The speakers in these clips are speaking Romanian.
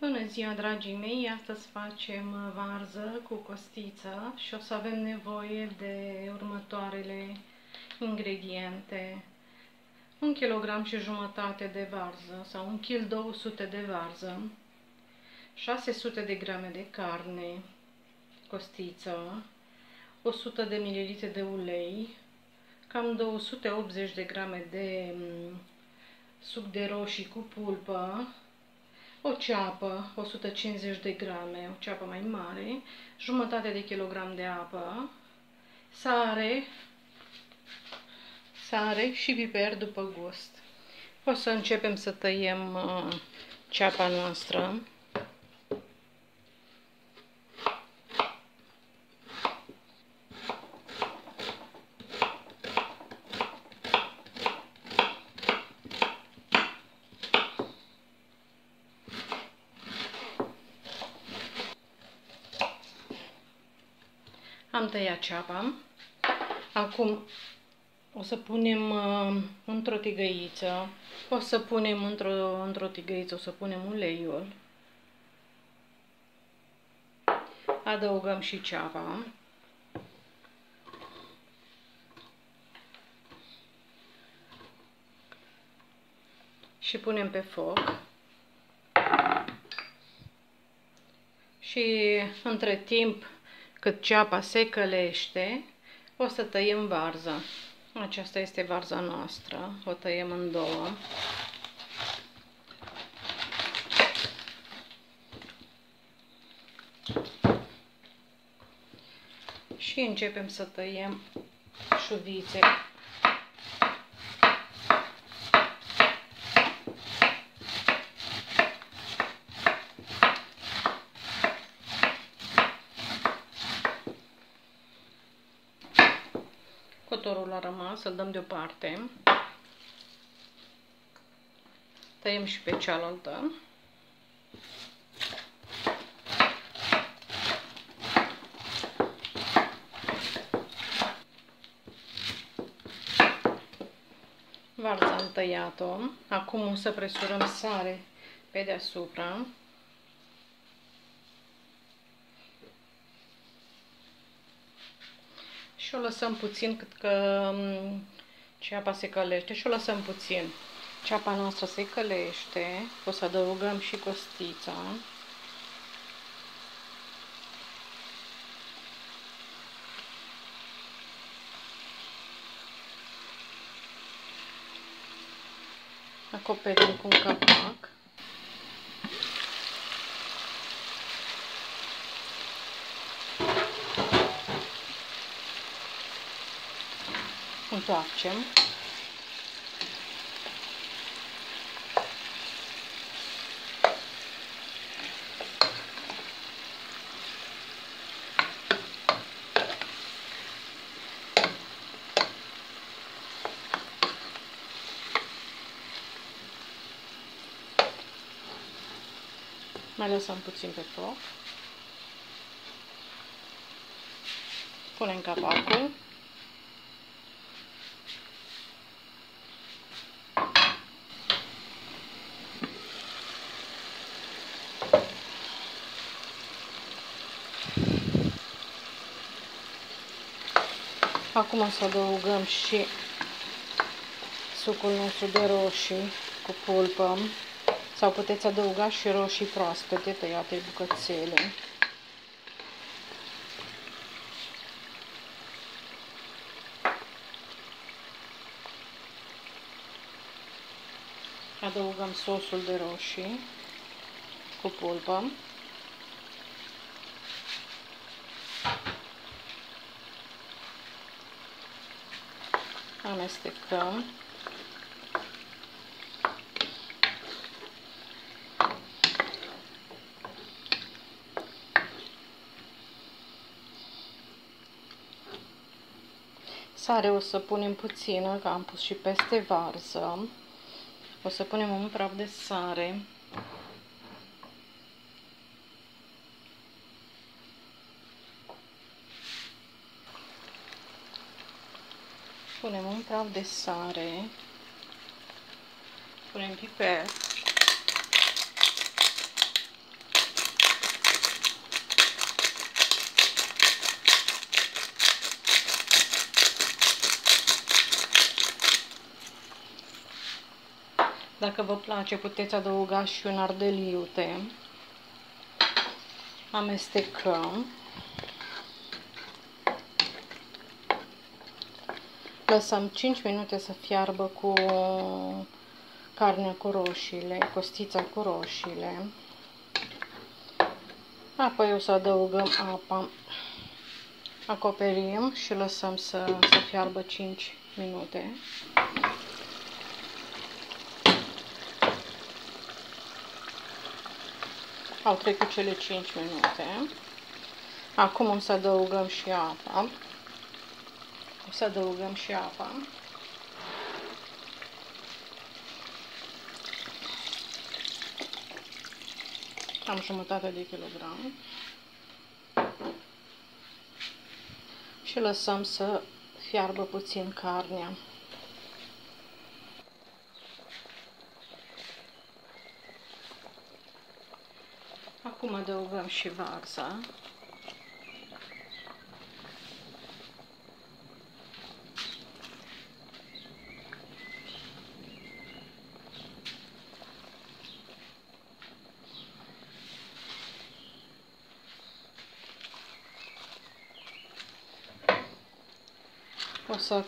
Bună ziua, dragii mei! Astăzi facem varză cu costiță și o să avem nevoie de următoarele ingrediente. Un kilogram și jumătate de varză sau un kil 200 de varză, 600 de grame de carne, costiță, 100 de ml de ulei, cam 280 de grame de mm, suc de roșii cu pulpă, o ceapă, 150 de grame, o ceapă mai mare, jumătate de kilogram de apă, sare, sare și piper după gust. O să începem să tăiem uh, ceapa noastră. Am tăiat ceapa. Acum o să punem uh, într-o tigăiță, o să punem într-o într, tigăiță, o să punem uleiul. Adăugăm și ceapa. Și punem pe foc. Și între timp cât ceapa se călește, o să tăiem varza. Aceasta este varza noastră. O tăiem în două. Și începem să tăiem șuvițe cotorul a rămas, să-l dăm deoparte. Tăiem și pe cealaltă. Varza am tăiat-o. Acum o să presurăm sare pe deasupra. Și o lăsăm puțin cât că mm, ceapa se călește și o lăsăm puțin. Ceapa noastră se călește, o să adăugăm și costița. Acoperim cu un capac. Întoarcem. Mai lăsăm puțin pe foc. Punem capacul. Acum o să adăugăm și sucul nostru de roșii cu pulpă sau puteți adăuga și roșii proaspete tăiate bucățele. Adăugăm sosul de roșii cu pulpă. Amestecăm. Sare o să punem puțină, că am pus și peste varză. O să punem un praf de sare. Punem un praf de sare. Punem piper. Dacă vă place, puteți adăuga și un ardeliu iute. Amestecăm. Lăsăm 5 minute să fiarbă cu carnea cu roșiile, costița cu roșiile. Apoi o să adăugăm apa. Acoperim și lăsăm să, să fiarbă 5 minute. Au trecut cele 5 minute. Acum o să adăugăm și apa. O să adăugăm și apa. Am jumătate de kilogram. Și lăsăm să fiarbă puțin carnea. Acum adăugăm și varza. O să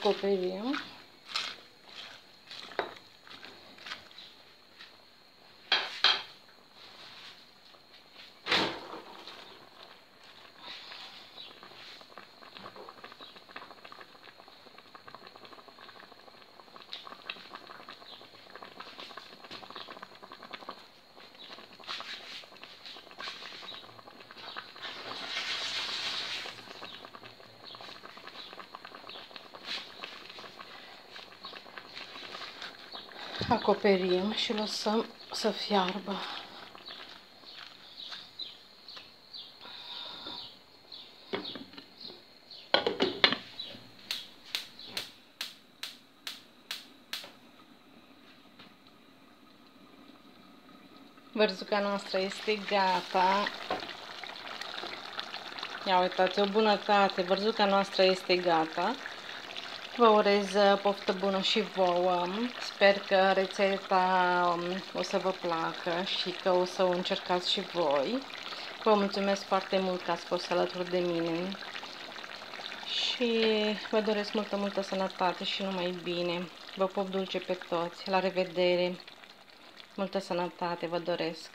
acoperim. acoperim și lăsăm să fiarbă. Vărzuca noastră este gata. Ia uitați, o bunătate, vărzuca noastră este gata. Vă urez uh, poftă bună și vouă. Sper că rețeta um, o să vă placă și că o să o încercați și voi. Vă mulțumesc foarte mult că ați fost alături de mine. Și vă doresc multă, multă sănătate și numai bine. Vă pop dulce pe toți. La revedere. Multă sănătate vă doresc.